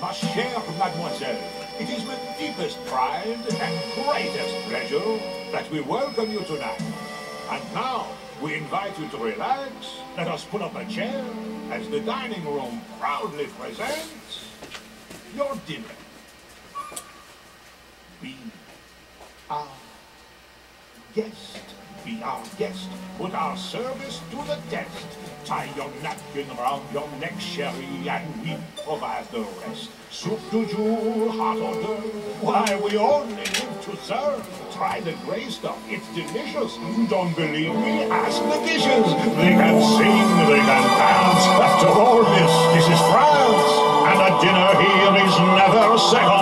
Ma chère mademoiselle, it is with deepest pride and greatest pleasure that we welcome you tonight. And now, we invite you to relax. Let us pull up a chair as the dining room proudly presents your dinner. Be our guest. Be our guest. Put our service to the test. Tie your napkin around your neck, sherry, and we provide the rest. Soup du jour, hot order. Why, we only live to serve. Try the gray stuff. It's delicious. Don't believe me? Ask the dishes. They can sing, they can dance. After all this, this is France. And a dinner here is never second best. Go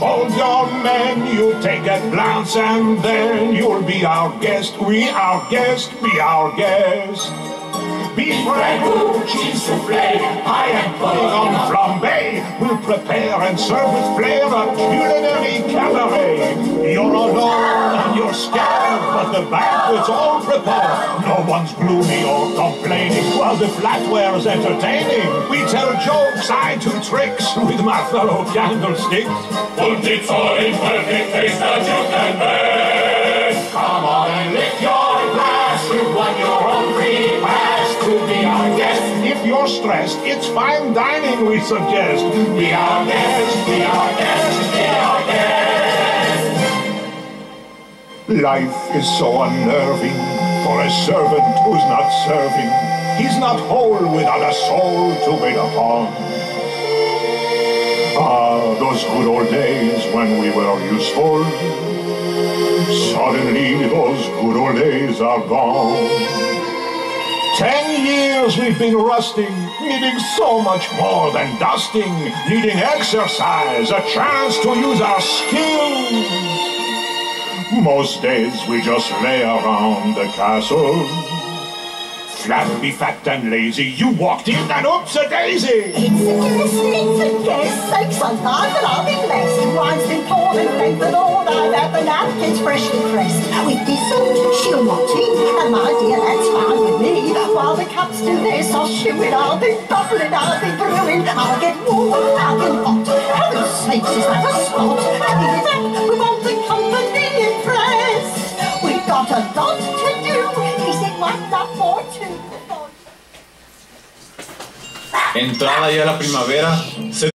unfold your menu, take a glance, and then you'll be our guest. We our guest, be our guest. Beef ragout, cheese soufflé, pie and pudding on flambe. We'll prepare and serve with flair a culinary cabaret. You're alone and you're scared, but the banquet's all prepared. No one's gloomy or complaining while the flatware's entertaining. We tell jokes, I do tricks with my fellow candlesticks. Und it's all in perfect taste that you can make. Come on and lift your glass. You've won your own free pass to be our guest. If you're stressed, it's fine dining we suggest. Be our guest, be our guest, be our guest. Life is so unnerving for a servant who's not serving. He's not whole without a soul to wait upon. Ah, those good old days when we were useful. Suddenly those good old days are gone. Ten years we've been rusting, needing so much more than dusting, needing exercise, a chance to use our skills. Most days we just lay around the castle. Flabby, fat and lazy, you walked in and oops a daisy! It's a guess, it's a guess. Sakes alive, and I'll be blessed. Wine's been and labored all. I've had the napkins freshly pressed. With this salt, she'll not tea. And my dear, that's fine with me. While the cups do this, I'll chew. I'll be bubbling, I'll be brewing. I'll get warm, I'll get hot. Heaven's sakes, is that a spot? And that, we the Entrada ya la primavera,